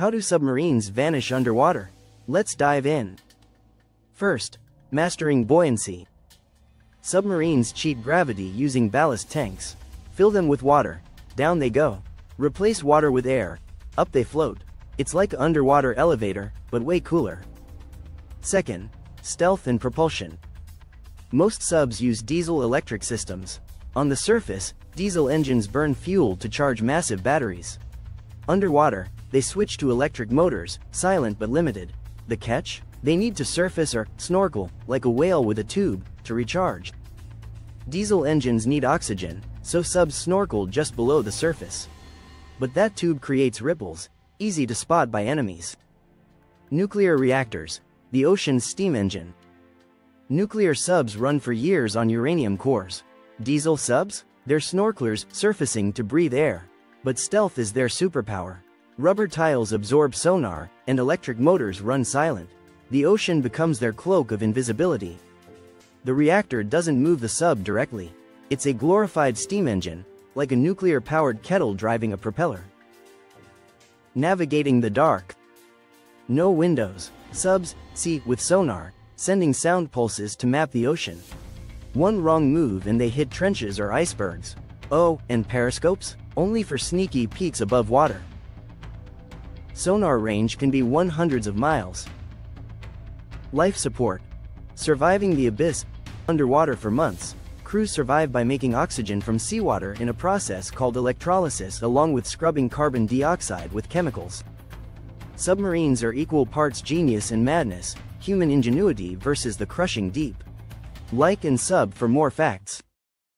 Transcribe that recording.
How do submarines vanish underwater? Let's dive in. First, mastering buoyancy. Submarines cheat gravity using ballast tanks. Fill them with water. Down they go. Replace water with air. Up they float. It's like underwater elevator, but way cooler. Second, stealth and propulsion. Most subs use diesel-electric systems. On the surface, diesel engines burn fuel to charge massive batteries. Underwater, they switch to electric motors, silent but limited. The catch? They need to surface or snorkel, like a whale with a tube, to recharge. Diesel engines need oxygen, so subs snorkel just below the surface. But that tube creates ripples, easy to spot by enemies. Nuclear reactors, the ocean's steam engine. Nuclear subs run for years on uranium cores. Diesel subs? They're snorkelers surfacing to breathe air. But stealth is their superpower. Rubber tiles absorb sonar, and electric motors run silent. The ocean becomes their cloak of invisibility. The reactor doesn't move the sub directly. It's a glorified steam engine, like a nuclear-powered kettle driving a propeller. Navigating the dark. No windows. Subs, see, with sonar, sending sound pulses to map the ocean. One wrong move and they hit trenches or icebergs. Oh, and periscopes? Only for sneaky peeks above water. Sonar range can be one hundreds of miles. Life support. Surviving the abyss, underwater for months, crews survive by making oxygen from seawater in a process called electrolysis along with scrubbing carbon dioxide with chemicals. Submarines are equal parts genius and madness, human ingenuity versus the crushing deep. Like and sub for more facts.